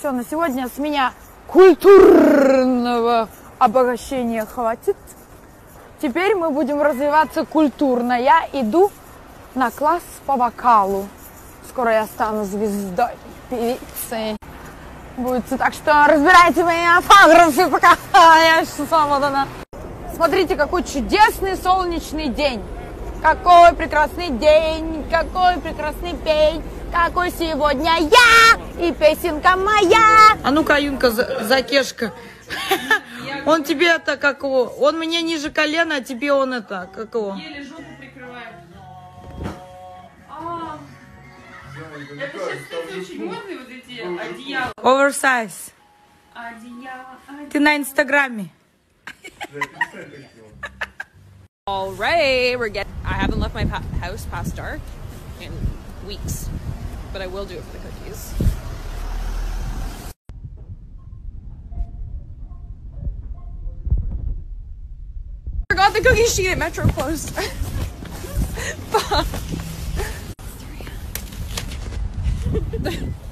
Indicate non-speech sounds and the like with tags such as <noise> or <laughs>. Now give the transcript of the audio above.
Все, на сегодня с меня культурного обогащения хватит. Теперь мы будем развиваться культурно. Я иду на класс по вокалу. Скоро я стану звездой, певицей. Будет так что разбирайте мои автографы, пока я еще свободна. Смотрите, какой чудесный солнечный день. Какой прекрасный день, какой прекрасный день, какой сегодня я и песенка моя. А ну-ка, Юнка, за- закешка. <laughs> Он тебе это, как его, он мне ниже колена, а тебе он это, как его. Еле жопу прикрывает. А, Это сейчас, кстати, очень модные вот эти одеяла. Оверсайз. Одеяло. Ты на инстаграме. All right, we're getting. I haven't left my house past dark in weeks, but I will do it for the cookies. Forgot the cookie sheet at Metro closed. <laughs> Fuck. <laughs>